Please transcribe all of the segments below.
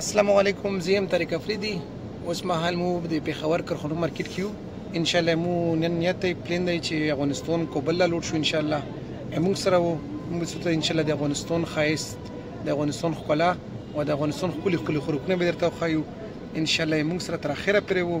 السلام علیکم زیم طارق افریدی اوس مهال مو د پیښور کرخونو مارکیټ کیو ان شاء الله مو نن نیت پلان دی چې افغانستان کوبل لا لوټ شو ان شاء الله موږ سره وو موږ څه ان شاء الله د افغانستان خایست د افغانستان خلا او د افغانستان خولي خولي خروکنه به درته خایو ان شاء الله موږ سره تر اخره پرې وو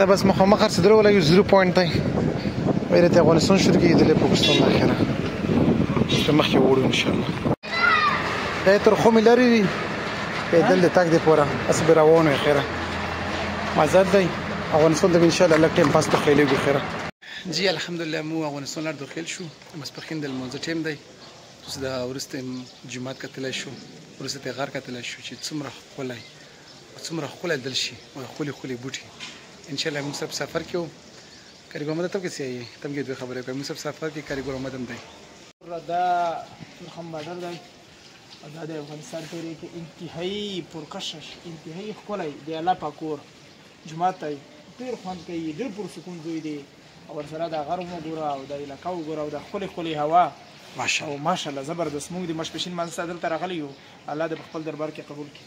دا بس مخامخ هر څه درو ولا یو زیرو پوینټ دی ویره ته افغانستان شروع کیږي د پاکستان نه خیره چې مخکې وړو ان شاء الله دا تر خو ملاري دي پیدل د تک دی پورا اس به روان وي خیره مزه دی افغانستان د ان شاء الله لکټیم پاس ته خېلېږي خیره جی الحمدلله مو افغانستان لار داخل شو مسپخین د لمونځ ټیم دی اوس دا ورسته جمعه کتلای شو ورسته غر کتلای شو چې څومره خپلای څومره ښکلی دل شي او ښکلي ښکلي بوټي انشاءالله موږ سره په سفر کې وو کاریګور احمد ته کیسې یې تم کې دوه خبرې کوي موږ سره په سفر کې کاریګور احمد هم دی دا ترخم بارډر دی او دا د افغانستان په ایریا کې انتهایی پرکشش انتهایی ښکلی د الله په کور جومات دی ډېر خوند کوي ډېر پرسکون ځای دی او ورسره دا غر وګوره او دا علاقه وګوره او دا ښکلې ښکلې هوا ماشاءالله ماشاءالله زبردست موږ د مشپشین مانځه دلته راغلي یو الله دې په خپل دربار کې قبول کړي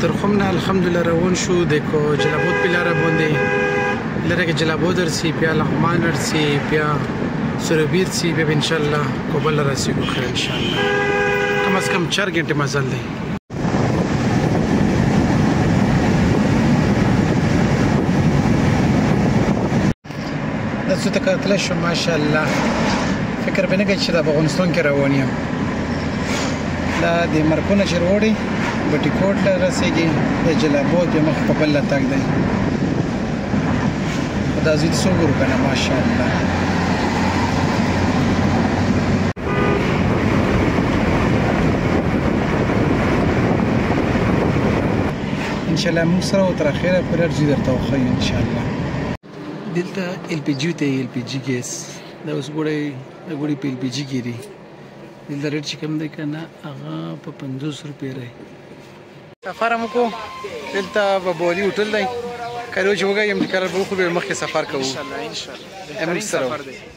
ترخم نه الحمدلله روان شو د کو جلابود په لار باندې لره کې جلابود درسي بیا لغمان درسي بیا سروبیر سي بیا ان شاء الله کوبل راسي کو خیر ان شاء الله کم از کم 4 غنټه مزل دی د څه تکر تل شو ماشاءالله فکر به نه کوي چې د افغانستان کې روان یم دا د مرکونه چې وروړي بټي کوټ ته رسیدي د جلابو د مخ په بل تک دی دا زید څو ګور کنه ماشاءالله ان شاء الله موږ سره تر اخره پرې ارزي درته وخی ان شاء الله دلته ال پی جی ته ال پی جی ګیس دا اوس ګوړې دا ګوړې په ال پی جی کې دي دلته ریټ چې کم دی کنه هغه په 50 روپې راي سفر مو کو دلته په بوري هوټل دی کله چې وګایم کله به خو به مخکې سفر کوو ان شاء الله ان شاء الله سره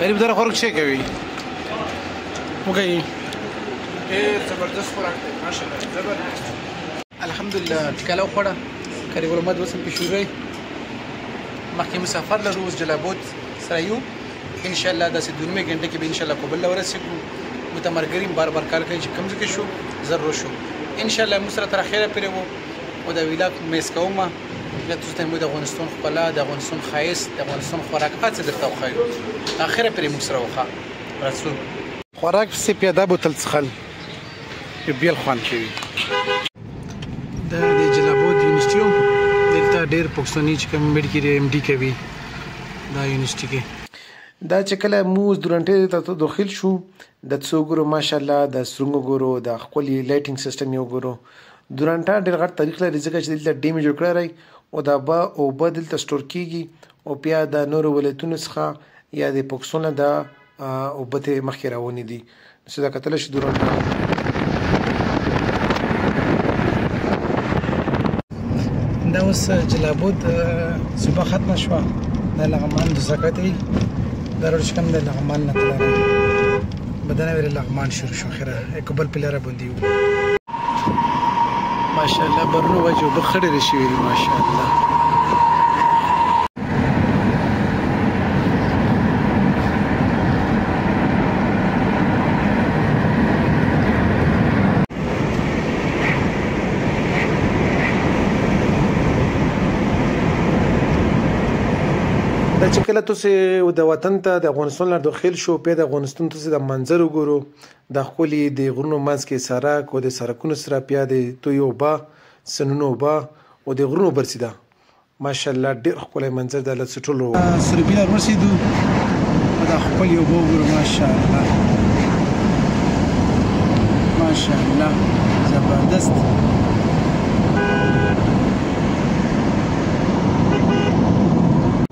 غریب دره خورک شي کوي وګورئ ډېر زبردست خوراک دی ماشاءالله زبردست الحمدلله ټکاله وخوړه کاري ګلمد اوس هم پېښوري مخکې مسافر لرو اوس جلابوت سره یو ان شاء الله داسې دوه نیمه ګنټه کې به ان شاء الله کوبل له ورسېږو موږ ته مرګریم بار بار کال کوي چې کوم ځای کې شو ضرور شو ان شاء الله موږ سره تر اخره پرې وو او دا ویلاګ میس کوم یا تاسو ته موږ د افغانستان خپل د افغانستان خایس د افغانستان خوراک اڅ درته خو اخره پرې موږ سره وخه رسو خوراک سي پیاده بوتل څخل یو بیل خوان کوي د جلابود یونیورسيټي دلته ډېر پښتني چې کوم میډ کې ایم ډي کوي دا یونیورسټي کې دا چې کله موږ درنټې ته داخل شو د څو ګورو ماشاءالله د سرنګو ګورو د خپل لایټینګ سیستم یو ګورو درنټه ډېر غټ تاریخ لري ځکه چې دلته ډیم جوړ کړی او دا به او به دلته سٹور کیږي او بیا د نورو ولایتونو څخه یا د پاکستان د اوبه ترې مخکې راونې دي نو چې دا کتل شي دوران دا اوس جلابود صبح ختم شو د لغمان د زکات دی درول شکم د لغمان نه تلل بدن ویل لغمان شروع شو خره اکبل پلار بندي ماشاءالله برنو وجه وبه خړې رې شوي دي ماشاءالله دا چې کله تاسو د وطن ته د افغانستان له داخل شو په د افغانستان تاسو د منظر وګورو دا ښکلي د غرونو منځ کې سرک او د سرکونو سره بیا د توی اوبه سنونو اوبه او د غرونو برسي ده ماشاءالله ډیر ښکلی منظر ده له څټلو سربیره ورسېدو دا ښکلي اوبه وګورو ماشاءالله ماشاءالله زبردست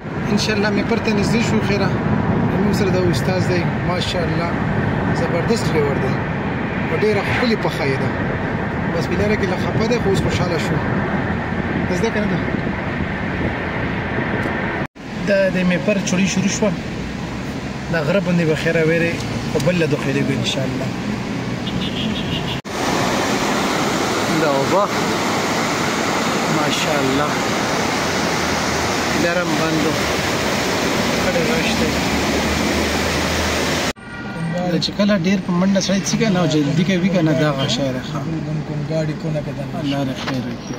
ان شاء الله مې پرته نږدې شو خیره موږ سره دا استاد دی ماشاء الله زبردست فلیور دی په ډیره خپل پخای ده بس بلاره کې لا خپه ده خو اوس خوشاله شو بس دا کنه دا د مې پر چوری شروع شو دا غره بندی به خیره ویره په بل لدو خیره به ان شاء الله دا وبا ماشاء الله درم بندو کړه راشته دا چې کله ډیر په منډه سړی څه کنه جلدی کوي کنه دا غشه ده کوم ګاډي کو نه کده الله نه خیر وکړي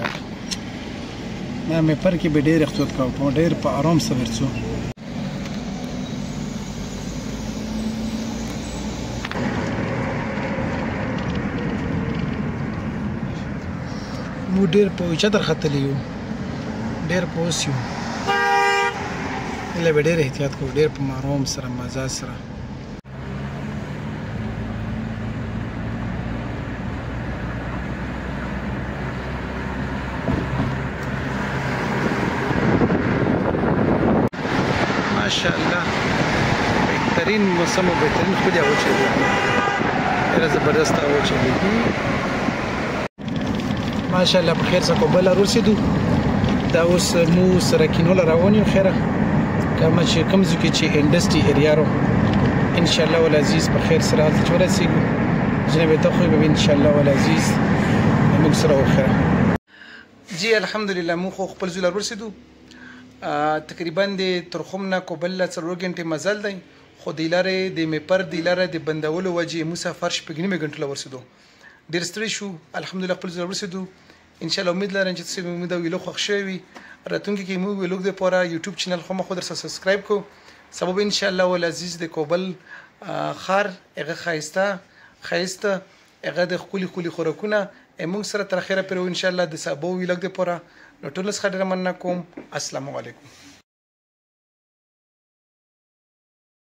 ما مې پر کې به ډیر اختیار کاوه ډیر په آرام سره ورڅو موږ ډیر په اوچا در ختلی یو ډیر په اوس یو له ډیر احتیاط کو ډیر په ماروم سره مزه سره ماشاءالله بهترین موسم او بهترین خو دی او چې دی زبردست او چې دی ماشاءالله په خیر سره بل رسیدو دا اوس مو سره کینو روان یو خیره کوم چې کوم ځکه چې انډستری ایریا رو ان شاء الله ول عزیز په خیر سره چې ورسیږو جناب ته خو به ان شاء الله ول عزیز موږ سره وخره جی الحمدلله مو خو خپل زول ورسیدو تقریبا د ترخم نه کوبل لا څلور غنټې مزل دی خو د لارې د میپر د لارې د بندولو وجې موږ سفر شپږ نیمه غنټه لور رسیدو ډیر ستړي شو الحمدلله خپل ځای ورسېدو ان شاء الله امید لرم چې تاسو مو دا ویلو خوښ شوی وي راتلونکي کې مو ویلوګ د پوره یوټیوب چینل خو مخ در سبسکرایب کو سبب ان شاء الله ول عزیز د کوبل خار هغه خایسته خایسته هغه د خولي خولي خوراکونه موږ سره تر اخره پرو ان شاء الله د سبو ویلګ د پوره نو ټول څخه ډیر مننه کوم السلام علیکم